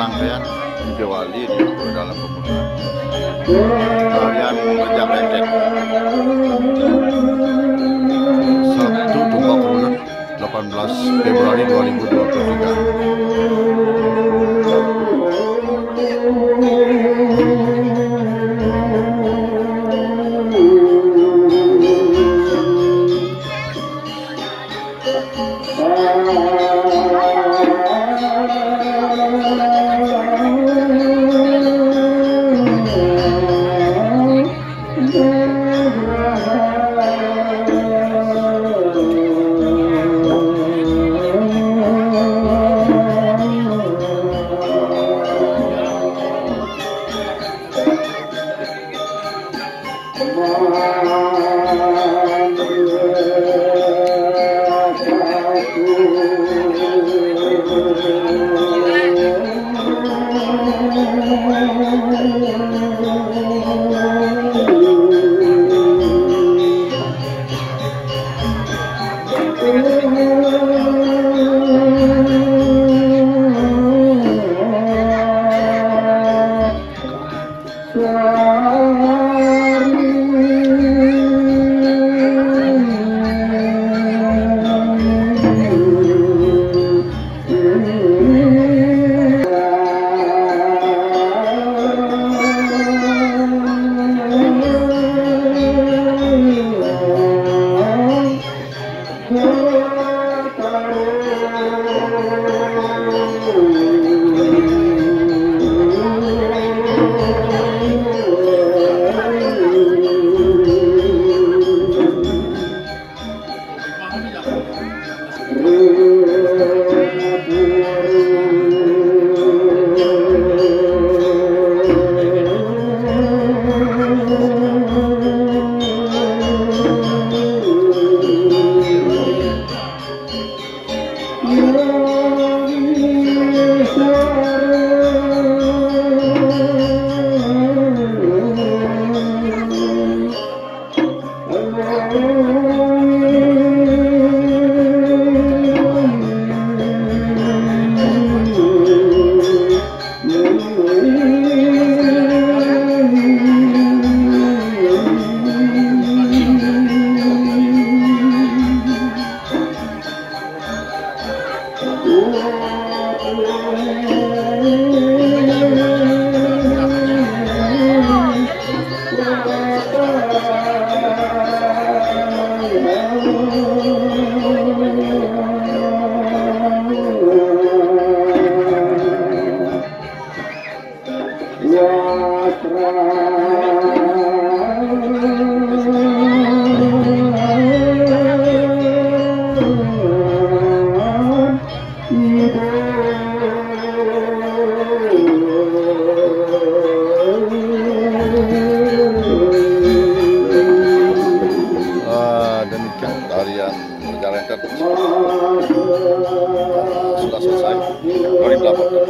rangkaian ya. Diwali di dalam pegunungan. Kalian kerja pendek. Sabtu Tunggak 18 Februari 2023. Brasil! Yatra dijalankan sudah selesai. Mari dilaporkan.